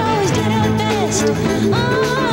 always did our best. Oh.